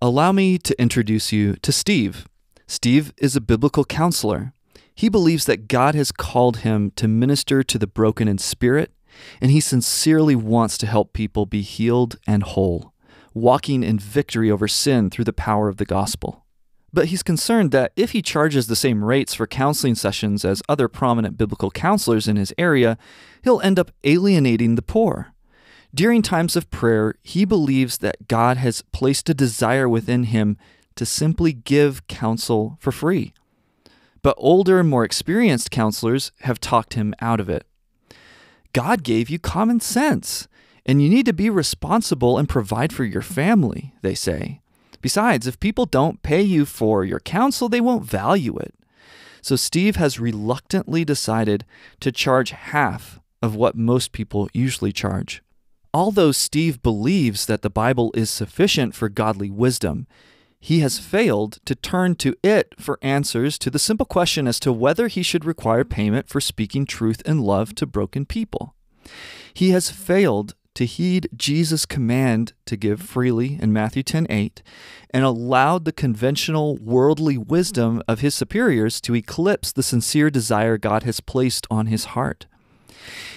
Allow me to introduce you to Steve. Steve is a biblical counselor. He believes that God has called him to minister to the broken in spirit, and he sincerely wants to help people be healed and whole, walking in victory over sin through the power of the gospel. But he's concerned that if he charges the same rates for counseling sessions as other prominent biblical counselors in his area, he'll end up alienating the poor. During times of prayer, he believes that God has placed a desire within him to simply give counsel for free. But older, and more experienced counselors have talked him out of it. God gave you common sense, and you need to be responsible and provide for your family, they say. Besides, if people don't pay you for your counsel, they won't value it. So Steve has reluctantly decided to charge half of what most people usually charge. Although Steve believes that the Bible is sufficient for godly wisdom, he has failed to turn to it for answers to the simple question as to whether he should require payment for speaking truth and love to broken people. He has failed to heed Jesus' command to give freely in Matthew 10:8 and allowed the conventional worldly wisdom of his superiors to eclipse the sincere desire God has placed on his heart.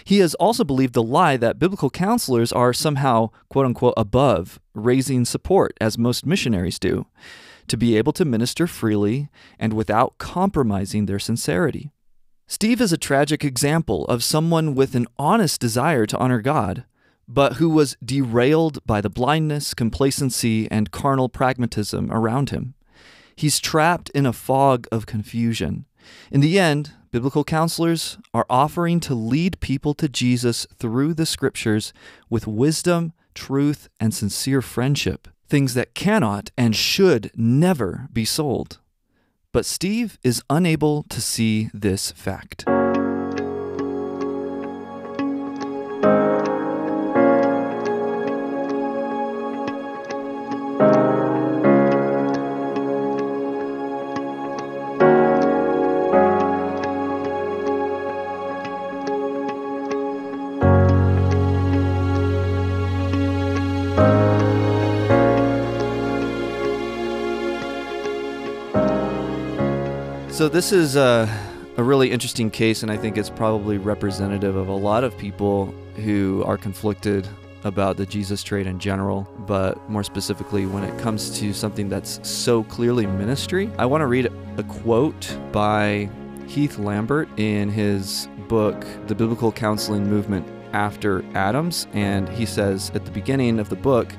He has also believed the lie that biblical counselors are somehow, quote unquote, above raising support, as most missionaries do, to be able to minister freely and without compromising their sincerity. Steve is a tragic example of someone with an honest desire to honor God, but who was derailed by the blindness, complacency, and carnal pragmatism around him. He's trapped in a fog of confusion. In the end, biblical counselors are offering to lead people to Jesus through the scriptures with wisdom, truth, and sincere friendship, things that cannot and should never be sold. But Steve is unable to see this fact. So this is a, a really interesting case, and I think it's probably representative of a lot of people who are conflicted about the Jesus trade in general, but more specifically when it comes to something that's so clearly ministry. I want to read a quote by Heath Lambert in his book, The Biblical Counseling Movement After Adams, and he says at the beginning of the book,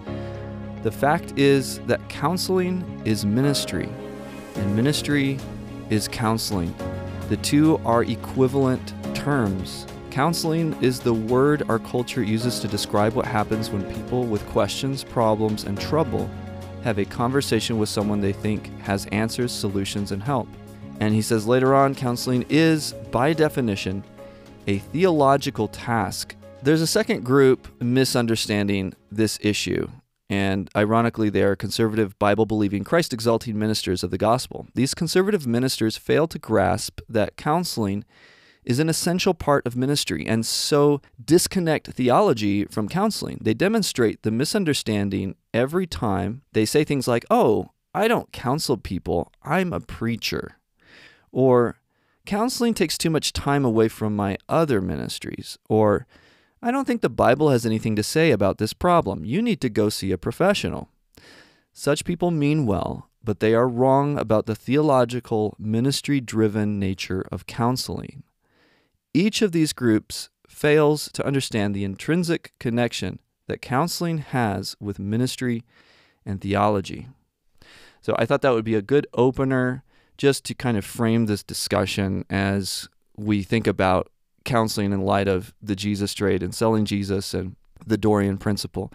the fact is that counseling is ministry, and ministry is counseling. The two are equivalent terms. Counseling is the word our culture uses to describe what happens when people with questions, problems, and trouble have a conversation with someone they think has answers, solutions, and help. And he says later on, counseling is, by definition, a theological task. There's a second group misunderstanding this issue, and ironically, they are conservative, Bible believing, Christ exalting ministers of the gospel. These conservative ministers fail to grasp that counseling is an essential part of ministry and so disconnect theology from counseling. They demonstrate the misunderstanding every time they say things like, Oh, I don't counsel people, I'm a preacher. Or, counseling takes too much time away from my other ministries. Or, I don't think the Bible has anything to say about this problem. You need to go see a professional. Such people mean well, but they are wrong about the theological, ministry driven nature of counseling. Each of these groups fails to understand the intrinsic connection that counseling has with ministry and theology. So I thought that would be a good opener just to kind of frame this discussion as we think about counseling in light of the Jesus trade and selling Jesus and the Dorean principle.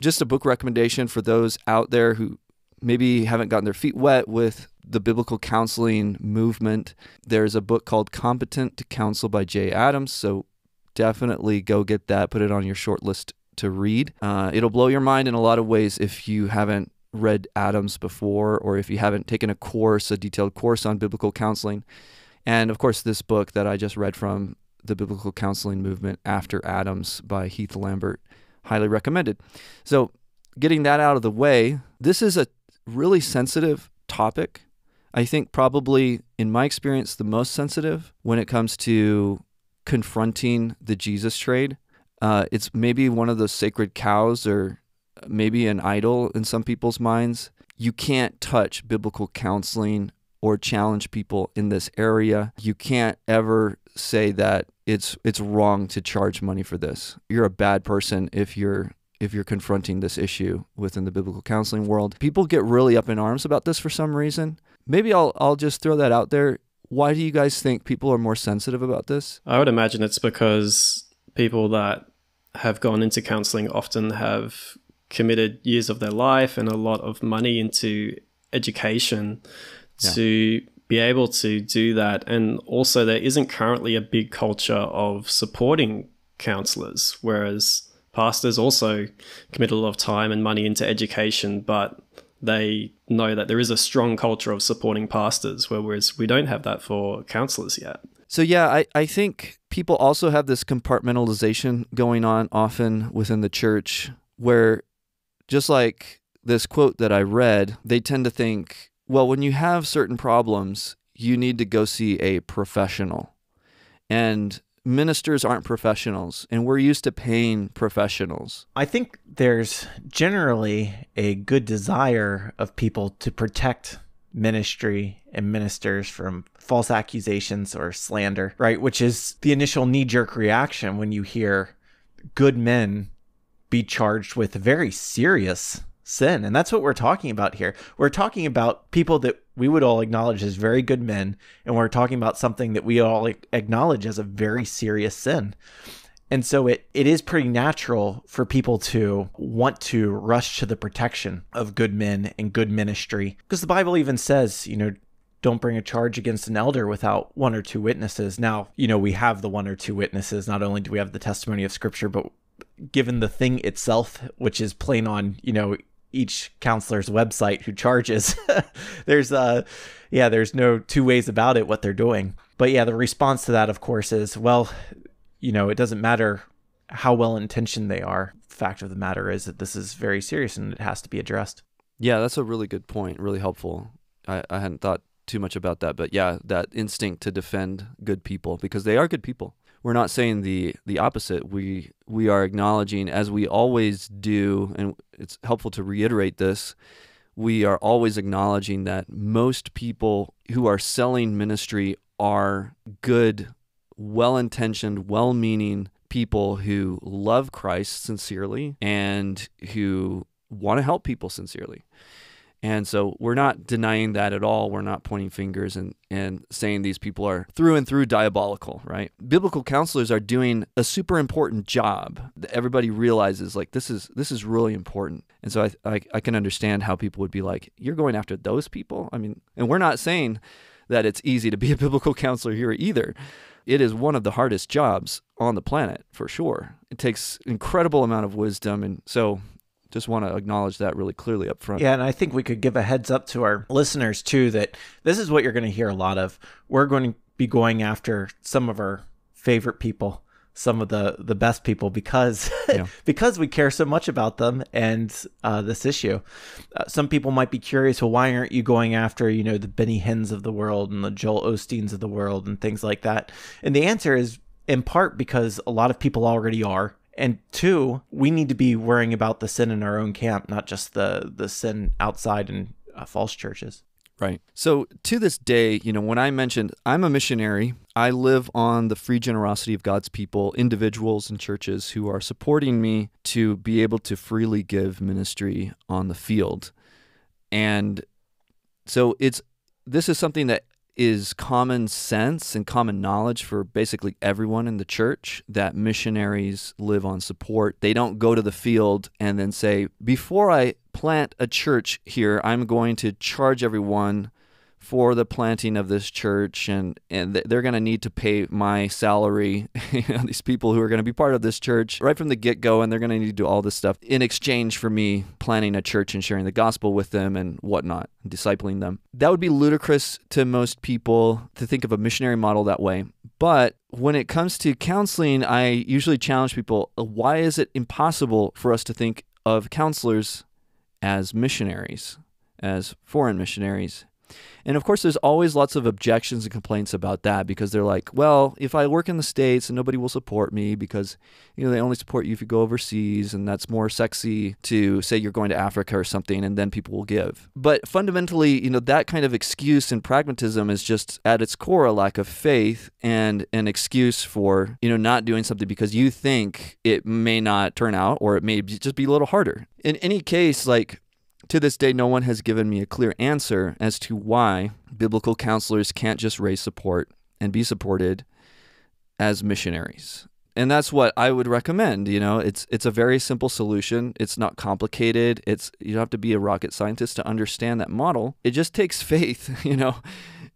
Just a book recommendation for those out there who maybe haven't gotten their feet wet with the biblical counseling movement. There's a book called Competent to Counsel by Jay Adams. So definitely go get that, put it on your short list to read. Uh, it'll blow your mind in a lot of ways if you haven't read Adams before or if you haven't taken a course, a detailed course on biblical counseling. And of course, this book that I just read from the Biblical Counseling Movement After Adams by Heath Lambert. Highly recommended. So, getting that out of the way, this is a really sensitive topic. I think probably in my experience the most sensitive when it comes to confronting the Jesus trade. Uh, it's maybe one of those sacred cows or maybe an idol in some people's minds. You can't touch biblical counseling or challenge people in this area. You can't ever say that it's it's wrong to charge money for this. You're a bad person if you're if you're confronting this issue within the biblical counseling world. People get really up in arms about this for some reason. Maybe I'll I'll just throw that out there. Why do you guys think people are more sensitive about this? I would imagine it's because people that have gone into counseling often have committed years of their life and a lot of money into education yeah. to be able to do that. And also, there isn't currently a big culture of supporting counselors, whereas pastors also commit a lot of time and money into education, but they know that there is a strong culture of supporting pastors, whereas we don't have that for counselors yet. So, yeah, I, I think people also have this compartmentalization going on often within the church where just like this quote that I read, they tend to think, well, when you have certain problems, you need to go see a professional. And ministers aren't professionals, and we're used to paying professionals. I think there's generally a good desire of people to protect ministry and ministers from false accusations or slander, right? Which is the initial knee jerk reaction when you hear good men be charged with very serious sin. And that's what we're talking about here. We're talking about people that we would all acknowledge as very good men, and we're talking about something that we all acknowledge as a very serious sin. And so it, it is pretty natural for people to want to rush to the protection of good men and good ministry. Because the Bible even says, you know, don't bring a charge against an elder without one or two witnesses. Now, you know, we have the one or two witnesses. Not only do we have the testimony of Scripture, but given the thing itself, which is plain on, you know, each counselor's website who charges, there's uh yeah, there's no two ways about it what they're doing. But yeah, the response to that of course is, well, you know, it doesn't matter how well intentioned they are. Fact of the matter is that this is very serious and it has to be addressed. Yeah, that's a really good point, really helpful. I, I hadn't thought too much about that, but yeah, that instinct to defend good people because they are good people we're not saying the the opposite. We we are acknowledging, as we always do, and it's helpful to reiterate this. We are always acknowledging that most people who are selling ministry are good, well intentioned, well meaning people who love Christ sincerely and who want to help people sincerely. And so we're not denying that at all. We're not pointing fingers and, and saying these people are through and through diabolical, right? Biblical counselors are doing a super important job that everybody realizes like this is this is really important. And so I, I, I can understand how people would be like, you're going after those people? I mean, and we're not saying that it's easy to be a biblical counselor here either. It is one of the hardest jobs on the planet for sure. It takes incredible amount of wisdom and so just want to acknowledge that really clearly up front. Yeah, and I think we could give a heads up to our listeners too that this is what you're going to hear a lot of. We're going to be going after some of our favorite people, some of the the best people because yeah. because we care so much about them and uh, this issue. Uh, some people might be curious, well, why aren't you going after you know the Benny Hinns of the world and the Joel Osteens of the world and things like that? And the answer is in part because a lot of people already are and two, we need to be worrying about the sin in our own camp, not just the the sin outside in uh, false churches. Right. So to this day, you know, when I mentioned I'm a missionary, I live on the free generosity of God's people, individuals and churches who are supporting me to be able to freely give ministry on the field. And so it's this is something that is common sense and common knowledge for basically everyone in the church that missionaries live on support. They don't go to the field and then say, before I plant a church here, I'm going to charge everyone for the planting of this church and and they're going to need to pay my salary. These people who are going to be part of this church right from the get-go and they're going to need to do all this stuff in exchange for me planting a church and sharing the gospel with them and whatnot discipling them. That would be ludicrous to most people to think of a missionary model that way. But when it comes to counseling i usually challenge people uh, why is it impossible for us to think of counselors as missionaries as foreign missionaries. And of course, there's always lots of objections and complaints about that because they're like, well, if I work in the States and nobody will support me because, you know, they only support you if you go overseas and that's more sexy to say you're going to Africa or something and then people will give. But fundamentally, you know, that kind of excuse and pragmatism is just at its core a lack of faith and an excuse for, you know, not doing something because you think it may not turn out or it may just be a little harder. In any case, like to this day, no one has given me a clear answer as to why biblical counselors can't just raise support and be supported as missionaries. And that's what I would recommend. You know, it's it's a very simple solution. It's not complicated. It's you don't have to be a rocket scientist to understand that model. It just takes faith, you know.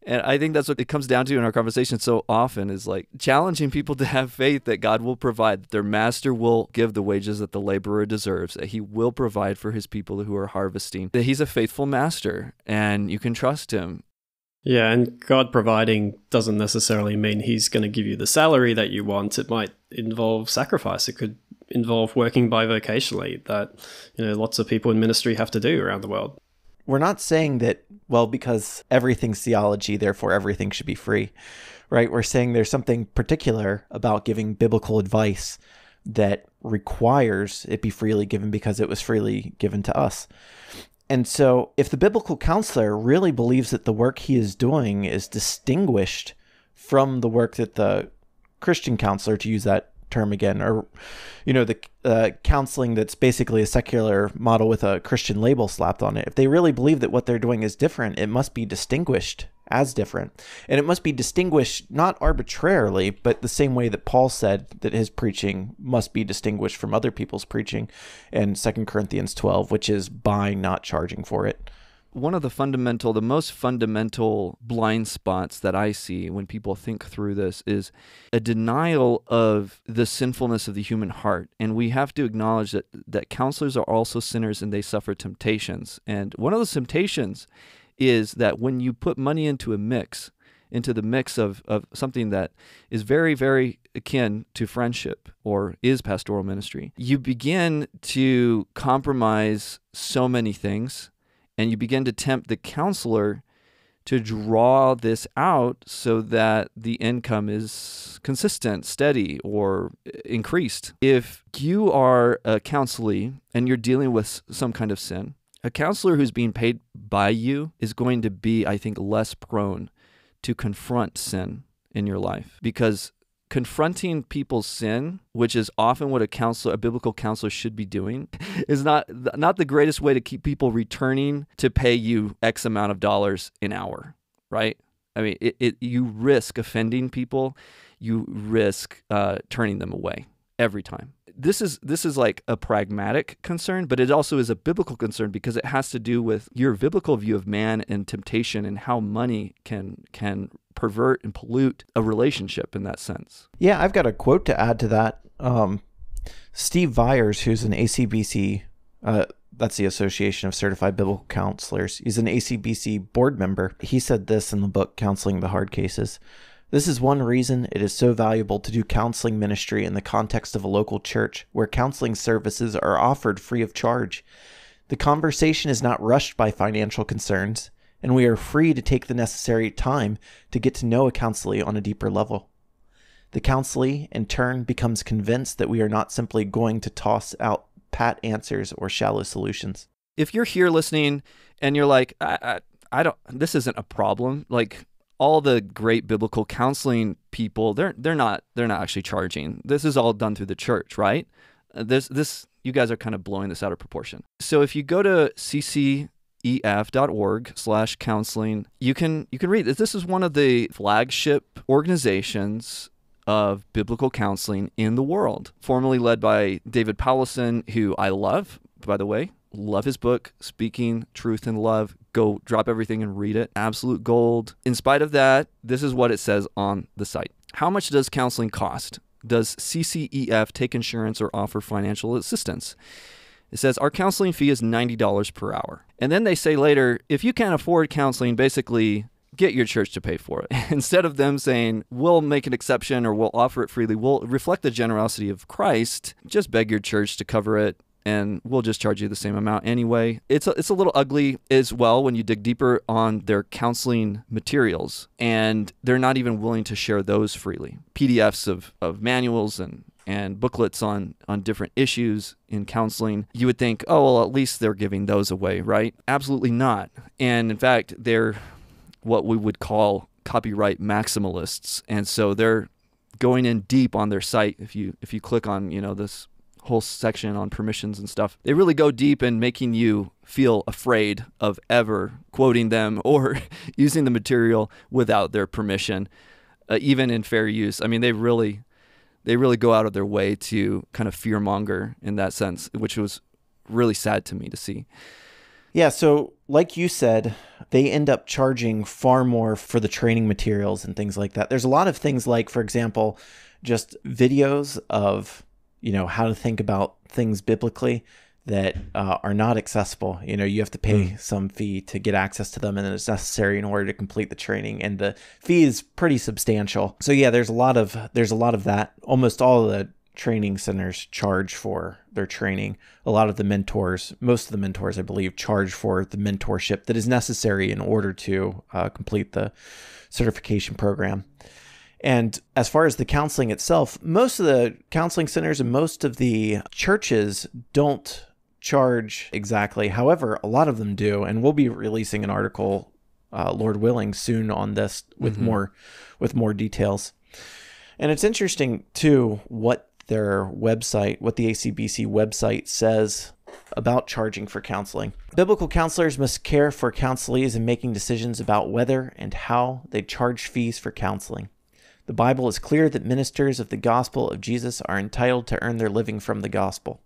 And I think that's what it comes down to in our conversation so often is like challenging people to have faith that God will provide, that their master will give the wages that the laborer deserves, that he will provide for his people who are harvesting, that he's a faithful master and you can trust him. Yeah, and God providing doesn't necessarily mean he's going to give you the salary that you want. It might involve sacrifice. It could involve working bivocationally that you know lots of people in ministry have to do around the world we're not saying that well because everything's theology therefore everything should be free right? We're saying there's something particular about giving biblical advice that requires it be freely given because it was freely given to us. And so if the biblical counselor really believes that the work he is doing is distinguished from the work that the christian counselor to use that term again, or you know, the uh, counseling that's basically a secular model with a Christian label slapped on it. If they really believe that what they're doing is different, it must be distinguished as different, and it must be distinguished not arbitrarily, but the same way that Paul said that his preaching must be distinguished from other people's preaching in Second Corinthians twelve, which is buying, not charging for it one of the fundamental, the most fundamental blind spots that I see when people think through this is a denial of the sinfulness of the human heart. And we have to acknowledge that, that counselors are also sinners and they suffer temptations. And one of those temptations is that when you put money into a mix, into the mix of, of something that is very, very akin to friendship or is pastoral ministry, you begin to compromise so many things and you begin to tempt the counselor to draw this out so that the income is consistent, steady, or uh, increased. If you are a counselee and you're dealing with some kind of sin, a counselor who's being paid by you is going to be, I think, less prone to confront sin in your life because confronting people's sin, which is often what a counselor, a biblical counselor should be doing, is not not the greatest way to keep people returning to pay you X amount of dollars an hour, right? I mean, it, it you risk offending people, you risk uh, turning them away every time. This is this is like a pragmatic concern, but it also is a biblical concern because it has to do with your biblical view of man and temptation and how money can can pervert and pollute a relationship in that sense. Yeah, I've got a quote to add to that. Um, Steve Viars, who's an ACBC, uh, that's the Association of Certified Biblical Counselors. He's an ACBC board member. He said this in the book, Counseling the Hard Cases. This is one reason it is so valuable to do counseling ministry in the context of a local church where counseling services are offered free of charge. The conversation is not rushed by financial concerns and we are free to take the necessary time to get to know a counselee on a deeper level. The counselee, in turn, becomes convinced that we are not simply going to toss out pat answers or shallow solutions. If you're here listening and you're like, I, I, I don't, this isn't a problem. Like all the great biblical counseling people, they're they're not they're not actually charging. This is all done through the church, right? Uh, this this you guys are kind of blowing this out of proportion. So if you go to CC ef.org slash counseling you can you can read this this is one of the flagship organizations of biblical counseling in the world formerly led by david powlison who i love by the way love his book speaking truth in love go drop everything and read it. Absolute gold. In spite of that this is what it says on the site. How much does counseling cost? Does ccef take insurance or offer financial assistance? It says our counseling fee is $90 per hour. And then they say later, if you can't afford counseling, basically get your church to pay for it. Instead of them saying, we'll make an exception or we'll offer it freely, we'll reflect the generosity of Christ, just beg your church to cover it and we'll just charge you the same amount anyway. It's a, it's a little ugly as well when you dig deeper on their counseling materials, and they're not even willing to share those freely. PDFs of, of manuals and and booklets on on different issues in counseling you would think oh well at least they're giving those away right absolutely not and in fact they're what we would call copyright maximalists and so they're going in deep on their site if you if you click on you know this whole section on permissions and stuff they really go deep in making you feel afraid of ever quoting them or using the material without their permission uh, even in fair use i mean they really they really go out of their way to kind of fear monger in that sense, which was really sad to me to see. Yeah, so like you said, they end up charging far more for the training materials and things like that. There's a lot of things like, for example, just videos of, you know, how to think about things biblically that uh, are not accessible. You know, you have to pay mm. some fee to get access to them, and it's necessary in order to complete the training. And the fee is pretty substantial. So yeah, there's a lot of there's a lot of that. Almost all the training centers charge for their training. A lot of the mentors, most of the mentors, I believe, charge for the mentorship that is necessary in order to uh, complete the certification program. And as far as the counseling itself, most of the counseling centers and most of the churches don't charge exactly. However, a lot of them do, and we'll be releasing an article, uh, Lord willing, soon on this with mm-hmm. more with more details. And it's interesting too what their website, what the ACBC website says about charging for counseling. Biblical counselors must care for counselees in making decisions about whether and how they charge fees for counseling. The Bible is clear that ministers of the gospel of Jesus are entitled to earn their living from the gospel.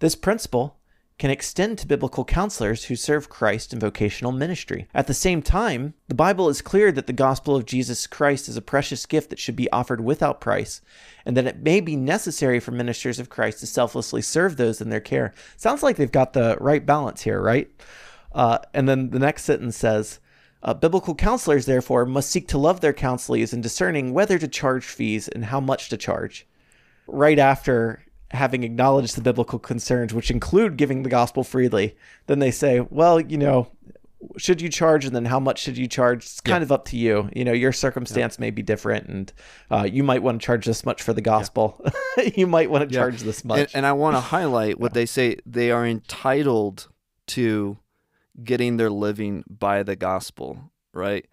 This principle can extend to biblical counselors who serve Christ in vocational ministry. At the same time, the Bible is clear that the gospel of Jesus Christ is a precious gift that should be offered without price, and that it may be necessary for ministers of Christ to selflessly serve those in their care. Sounds like they've got the right balance here, right? Uh, and then the next sentence says, uh, biblical counselors, therefore, must seek to love their counselees in discerning whether to charge fees and how much to charge. Right after having acknowledged the biblical concerns, which include giving the gospel freely, then they say, well, you know, should you charge and then how much should you charge? It's kind yeah. of up to you. You know, your circumstance yeah. may be different and uh, you might want to charge this much for the gospel. Yeah. you might want to charge this much. And, and I want to highlight what they say they are entitled to getting their living by the gospel, right?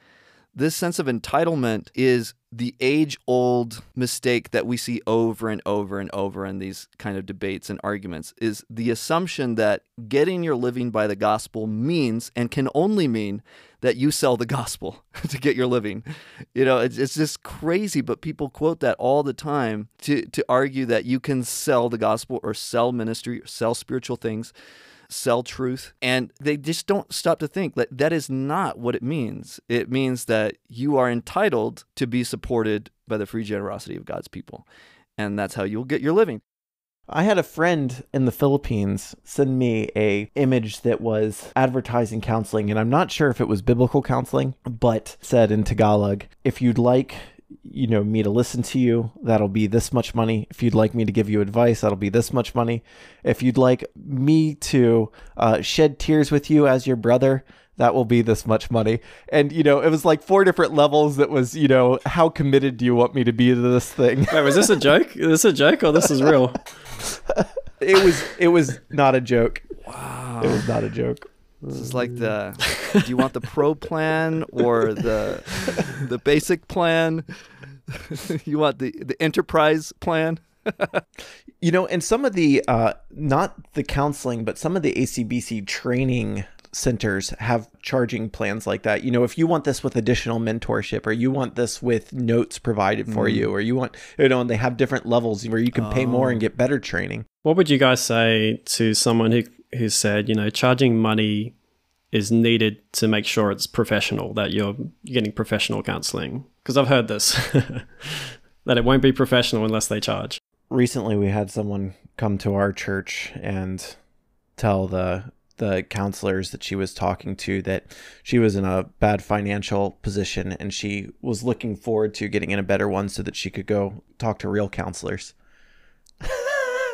This sense of entitlement is the age old mistake that we see over and over and over in these kind of debates and arguments is the assumption that getting your living by the gospel means and can only mean that you sell the gospel to get your living. You know, it's, it's just crazy, but people quote that all the time to, to argue that you can sell the gospel or sell ministry or sell spiritual things sell truth. And they just don't stop to think that that is not what it means. It means that you are entitled to be supported by the free generosity of God's people. And that's how you'll get your living. I had a friend in the Philippines send me a image that was advertising counseling and I'm not sure if it was biblical counseling but said in Tagalog if you'd like you know me to listen to you that'll be this much money. If you'd like me to give you advice that'll be this much money. If you'd like me to uh, shed tears with you as your brother that will be this much money. And you know it was like four different levels that was you know how committed do you want me to be to this thing? Wait, was this a joke? Is this a joke or this is real? It was it was not a joke. Wow. It was not a joke this is like the do you want the pro plan or the the basic plan? you want the the enterprise plan? you know, and some of the uh not the counseling, but some of the ACBC training centers have charging plans like that. You know, if you want this with additional mentorship or you want this with notes provided for mm. you or you want, you know, and they have different levels where you can oh. pay more and oh. get better training. What would you guys say to someone who who said, you know, charging money is needed to make sure it's professional, that you're getting professional counseling. Because I've heard this, that it won't be professional unless they charge. Recently, we had someone come to our church and tell the the counselors that she was talking to that she was in a bad financial position and she was looking forward to getting in a better one so that she could go talk to real counselors.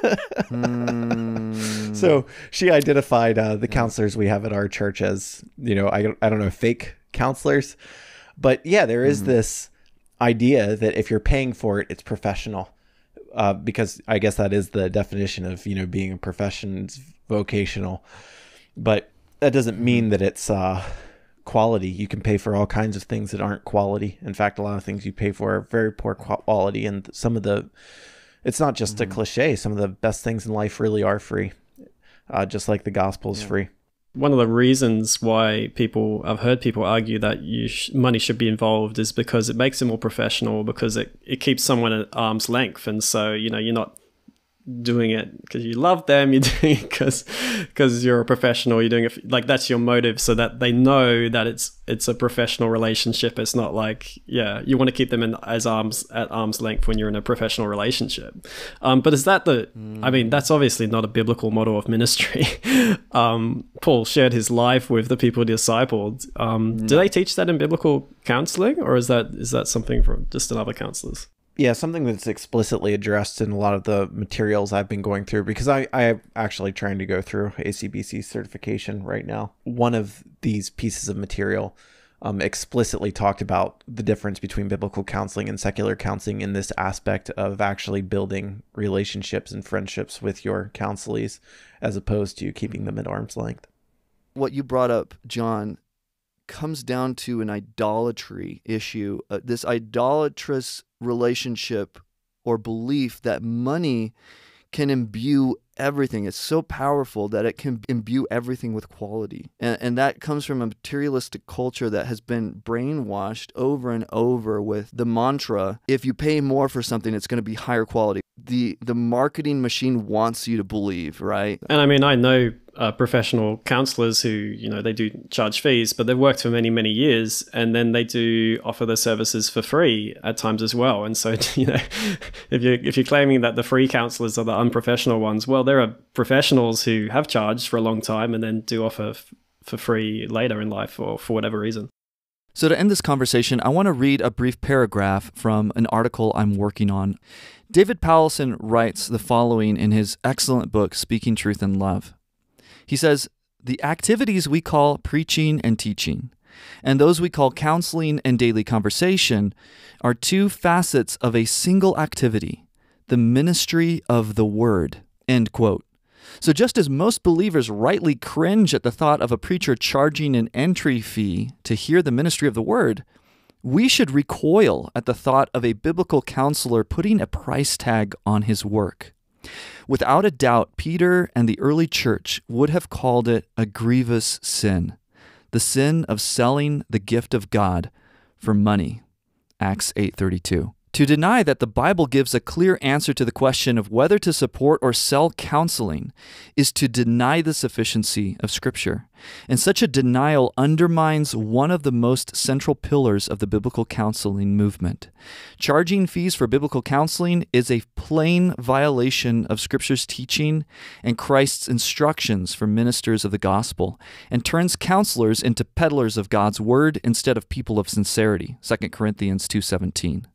Mm. So she identified uh, the counselors we have at our church as, you know, I, I don't know, fake counselors. But yeah, there is this idea that if you're paying for it, it's professional. Uh, because I guess that is the definition of, you know, being a profession, it's vocational. But that doesn't mean that it's uh, quality. You can pay for all kinds of things that aren't quality. In fact, a lot of things you pay for are very poor quality. And some of the, it's not just a cliche, some of the best things in life really are free uh, just like the gospel is free. One of the reasons why people I've heard people argue that you sh- money should be involved is because it makes it more professional because it, it keeps someone at arm's length. And so you know you're not doing it because you love them you're doing it because because you're a professional you're doing it like that's your motive so that they know that it's it's a professional relationship. It's not like yeah you want to keep them in as arms at arm's length when you're in a professional relationship. Um, but is that the i mean that's obviously not a biblical model of ministry. Um, paul shared his life with the people he discipled. Um, do they teach that in biblical counseling or is that is that something from just another counselors yeah, something that's explicitly addressed in a lot of the materials I've been going through because I I'm actually trying to go through ACBC certification right now. One of these pieces of material um, explicitly talked about the difference between biblical counseling and secular counseling in this aspect of actually building relationships and friendships with your counselees as opposed to keeping them at arm's length. What you brought up, John, comes down to an idolatry issue, uh, this idolatrous relationship or belief that money can imbue everything. It's so powerful that it can imbue everything with quality. And, and that comes from a materialistic culture that has been brainwashed over and over with the mantra if you pay more for something, it's going to be higher quality. The, the marketing machine wants you to believe, right? And I mean, I know uh, professional counselors who, you know, they do charge fees, but they've worked for many, many years and then they do offer their services for free at times as well. And so, you know, if you're, if you're claiming that the free counselors are the unprofessional ones, well, there are professionals who have charged for a long time and then do offer f- for free later in life or for whatever reason. So, to end this conversation, I want to read a brief paragraph from an article I'm working on. David Powlison writes the following in his excellent book, Speaking Truth in Love. He says, The activities we call preaching and teaching, and those we call counseling and daily conversation, are two facets of a single activity the ministry of the Word. End quote. So, just as most believers rightly cringe at the thought of a preacher charging an entry fee to hear the ministry of the Word, we should recoil at the thought of a biblical counselor putting a price tag on his work. Without a doubt, Peter and the early church would have called it a grievous sin the sin of selling the gift of God for money. Acts 8:32. To deny that the Bible gives a clear answer to the question of whether to support or sell counseling is to deny the sufficiency of Scripture. And such a denial undermines one of the most central pillars of the biblical counseling movement. Charging fees for biblical counseling is a plain violation of Scripture's teaching and Christ's instructions for ministers of the gospel, and turns counselors into peddlers of God's word instead of people of sincerity. 2 Corinthians 2:17.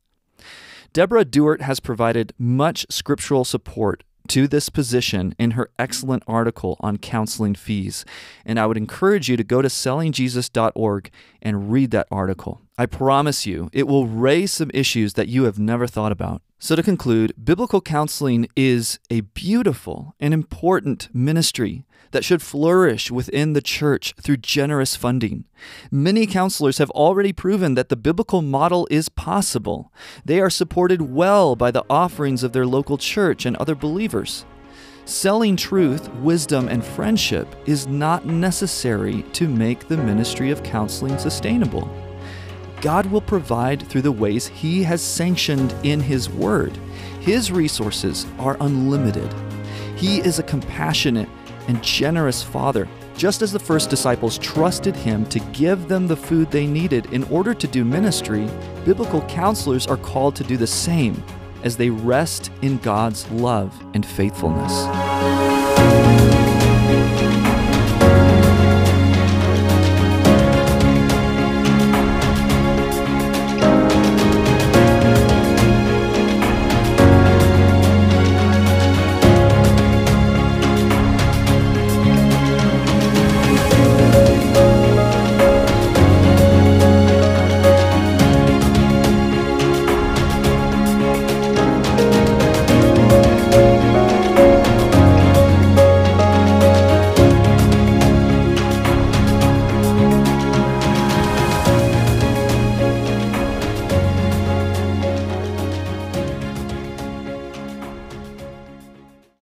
Deborah Dewart has provided much scriptural support to this position in her excellent article on counseling fees, and I would encourage you to go to sellingjesus.org and read that article. I promise you, it will raise some issues that you have never thought about. So, to conclude, biblical counseling is a beautiful and important ministry that should flourish within the church through generous funding. Many counselors have already proven that the biblical model is possible. They are supported well by the offerings of their local church and other believers. Selling truth, wisdom, and friendship is not necessary to make the ministry of counseling sustainable. God will provide through the ways He has sanctioned in His Word. His resources are unlimited. He is a compassionate and generous Father, just as the first disciples trusted Him to give them the food they needed in order to do ministry, biblical counselors are called to do the same as they rest in God's love and faithfulness.